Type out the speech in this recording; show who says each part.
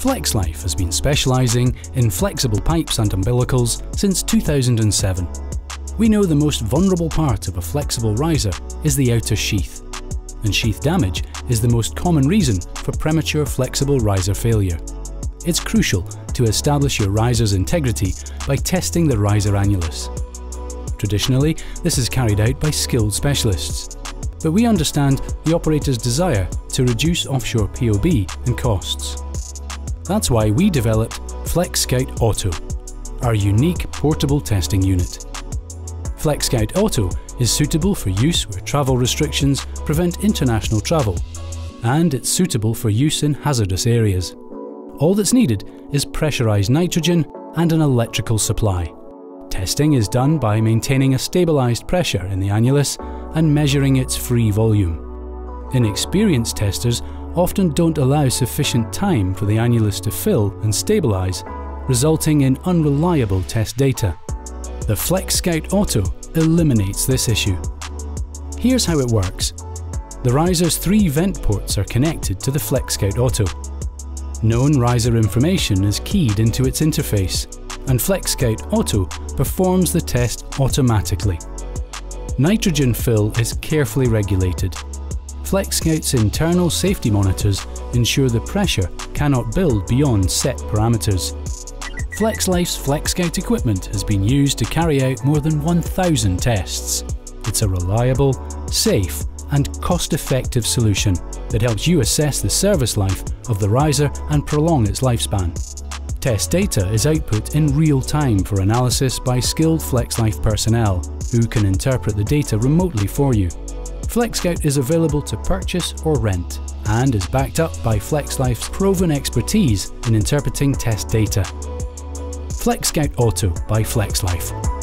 Speaker 1: FlexLife has been specialising in flexible pipes and umbilicals since 2007. We know the most vulnerable part of a flexible riser is the outer sheath, and sheath damage is the most common reason for premature flexible riser failure. It's crucial to establish your riser's integrity by testing the riser annulus. Traditionally, this is carried out by skilled specialists, but we understand the operator's desire to reduce offshore POB and costs. That's why we developed FlexScout Auto, our unique portable testing unit. FlexScout Auto is suitable for use where travel restrictions prevent international travel, and it's suitable for use in hazardous areas. All that's needed is pressurised nitrogen and an electrical supply. Testing is done by maintaining a stabilised pressure in the annulus and measuring its free volume. Inexperienced testers often don't allow sufficient time for the annulus to fill and stabilise, resulting in unreliable test data. The FlexScout Auto eliminates this issue. Here's how it works. The riser's three vent ports are connected to the FlexScout Auto. Known riser information is keyed into its interface, and FlexScout Auto performs the test automatically. Nitrogen fill is carefully regulated. FlexScout's internal safety monitors ensure the pressure cannot build beyond set parameters. FlexLife's FlexScout equipment has been used to carry out more than 1,000 tests. It's a reliable, safe and cost-effective solution that helps you assess the service life of the riser and prolong its lifespan. Test data is output in real time for analysis by skilled FlexLife personnel, who can interpret the data remotely for you. FlexScout is available to purchase or rent, and is backed up by FlexLife's proven expertise in interpreting test data. FlexScout Auto by FlexLife.